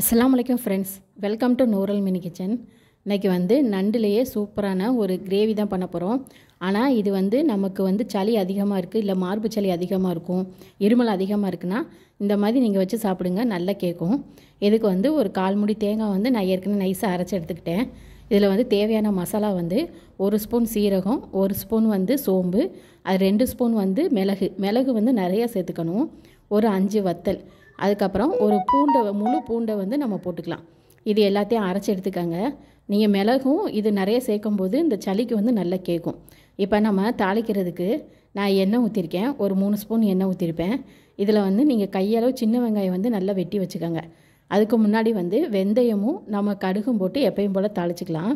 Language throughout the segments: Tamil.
அஸ்லாம் வலைக்கம் friends welcome to Noorul mini kitchen இன்றைக்கி வந்து நண்டுலேயே சூப்பரான ஒரு கிரேவி தான் பண்ண போகிறோம் ஆனால் இது வந்து நமக்கு வந்து சளி அதிகமாக இருக்குது இல்லை மார்பு சளி அதிகமாக இருக்கும் இருமல் அதிகமாக இருக்குன்னா இந்த மாதிரி நீங்கள் வச்சு சாப்பிடுங்க நல்லா கேட்கும் இதுக்கு வந்து ஒரு கால் முடி தேங்காய் வந்து நான் ஏற்கனவே நைஸாக அரைச்சி எடுத்துக்கிட்டேன். இதில் வந்து தேவையான மசாலா வந்து ஒரு ஸ்பூன் சீரகம் ஒரு ஸ்பூன் வந்து சோம்பு அது ரெண்டு ஸ்பூன் வந்து மிளகு. மிளகு வந்து நிறைய சேர்த்துக்கணும். ஒரு அஞ்சு வத்தல். அதுக்கப்புறம் ஒரு பூண்டை முழு பூண்டை வந்து நம்ம போட்டுக்கலாம். இது எல்லாத்தையும் அரைச்சி எடுத்துக்கோங்க. நீங்கள் மிளகும் இது நிறைய சேர்க்கும்போது இந்த சளிக்கு வந்து நல்லா கேட்கும் இப்போ நம்ம தாளிக்கிறதுக்கு நான் எண்ணெய் ஊற்றிருக்கேன் ஒரு மூணு ஸ்பூன் எண்ணெய் ஊற்றிருப்பேன் இதில் வந்து நீங்கள் கையளவு சின்ன வெங்காயம் வந்து நல்லா வெட்டி வச்சுக்கோங்க. அதுக்கு முன்னாடி வந்து வெந்தயமும் நம்ம கடுகும் போட்டு எப்பயும் போல் தாளிச்சிக்கலாம்.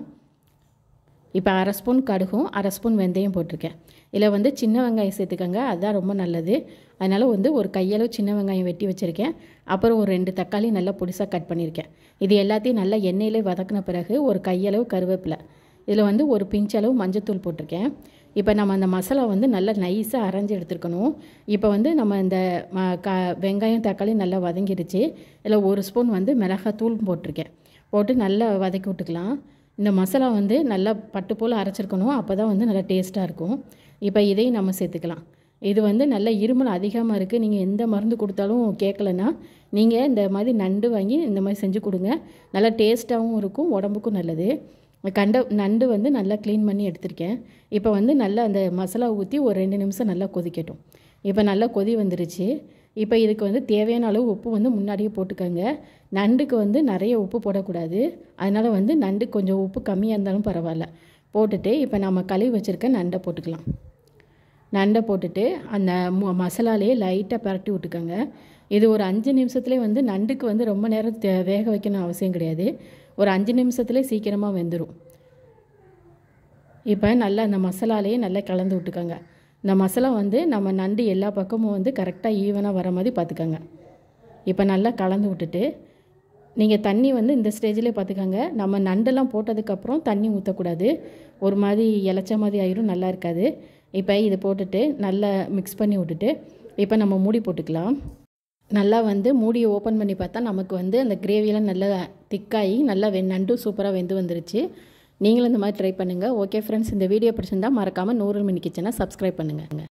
இப்போ அரை ஸ்பூன் கடுகும் அரை ஸ்பூன் வெந்தயம் போட்டிருக்கேன். இதில் வந்து சின்ன வெங்காயம் சேர்த்துக்கோங்க அதுதான் ரொம்ப நல்லது. அதனால் வந்து ஒரு கையளவு சின்ன வெங்காயம் வெட்டி வச்சுருக்கேன். அப்புறம் ஒரு ரெண்டு தக்காளி நல்லா பொடிசாக கட் பண்ணியிருக்கேன். இது எல்லாத்தையும் நல்லா எண்ணெயிலே வதக்கின பிறகு ஒரு கையளவு கருவேப்பிலை. இதில் வந்து ஒரு பிஞ்சளவு மஞ்சத்தூள் போட்டிருக்கேன். இப்போ நம்ம அந்த மசாலா வந்து நல்லா நைஸாக அரைஞ்சி எடுத்துருக்கணும். இப்போ வந்து நம்ம இந்த க வெங்காயம் தக்காளி நல்லா வதங்கிடுச்சு இதில் ஒரு ஸ்பூன் வந்து மிளகாத்தூள் போட்டிருக்கேன். போட்டு நல்லா வதக்கி விட்டுக்கலாம். இந்த மசாலா வந்து நல்லா பட்டு போல் அரைச்சிருக்கணும். அப்போ தான் வந்து நல்லா டேஸ்ட்டாக இருக்கும். இப்போ இதையும் நம்ம சேர்த்துக்கலாம். இது வந்து நல்ல இருமல் அதிகமாக இருக்குது நீங்கள் எந்த மருந்து கொடுத்தாலும் கேட்கலன்னா நீங்கள் இந்த மாதிரி நண்டு வாங்கி இந்த மாதிரி செஞ்சு கொடுங்க. நல்லா டேஸ்ட்டாகவும் இருக்கும் உடம்புக்கும் நல்லது. கண்ட நண்டு வந்து நல்லா க்ளீன் பண்ணி எடுத்திருக்கேன். இப்போ வந்து நல்லா அந்த மசாலா ஊற்றி ஒரு ரெண்டு நிமிஷம் நல்லா கொதிக்கட்டும். இப்போ நல்லா கொதி வந்துருச்சு. இப்போ இதுக்கு வந்து தேவையான அளவு உப்பு வந்து முன்னாடியே போட்டுக்கோங்க. நண்டுக்கு வந்து நிறைய உப்பு போடக்கூடாது. அதனால் வந்து நண்டு கொஞ்சம் உப்பு கம்மியாக இருந்தாலும் பரவாயில்ல. போட்டுட்டு இப்போ நம்ம கழுவி வச்சுருக்க நண்டை போட்டுக்கலாம். நண்டை போட்டுட்டு அந்த மு மசாலாலேயே லைட்டாக பரட்டி விட்டுக்கோங்க. இது ஒரு அஞ்சு நிமிஷத்துலேயே வந்து நண்டுக்கு வந்து ரொம்ப நேரம் தே வேக வைக்கணும் அவசியம் கிடையாது. ஒரு அஞ்சு நிமிஷத்துலேயே சீக்கிரமாக வெந்துடும் இப்போ நல்லா அந்த மசாலாலேயே நல்லா கலந்து விட்டுக்கோங்க. இந்த மசாலா வந்து நம்ம நண்டு எல்லா பக்கமும் வந்து கரெக்டாக ஈவனாக வர மாதிரி பார்த்துக்கோங்க. இப்போ நல்லா கலந்து விட்டுட்டு நீங்கள் தண்ணி வந்து இந்த ஸ்டேஜ்லேயே பார்த்துக்கோங்க. நம்ம நண்டெல்லாம் போட்டதுக்கப்புறம் தண்ணி ஊற்றக்கூடாது ஒரு மாதிரி இலச்ச மாதிரி ஆயிரும் நல்லா இருக்காது. இப்போ இதை போட்டுட்டு நல்லா மிக்ஸ் பண்ணி விட்டுட்டு இப்போ நம்ம மூடி போட்டுக்கலாம். நல்லா வந்து மூடியை ஓப்பன் பண்ணி பார்த்தா நமக்கு வந்து அந்த கிரேவியெலாம் நல்லா திக்காகி நல்லா வெ நண்டும் சூப்பராக வெந்து வந்துருச்சு. நீங்களும் இந்த மாதிரி ட்ரை பண்ணுங்கள் ஓகே ஃப்ரெண்ட்ஸ் இந்த வீடியோ பிடிச்சிருந்தா மறக்காமல் நூறு மினி கிச்சனை சப்ஸ்கிரைப் பண்ணுங்கள்